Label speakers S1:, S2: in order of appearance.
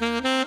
S1: Mm-hmm.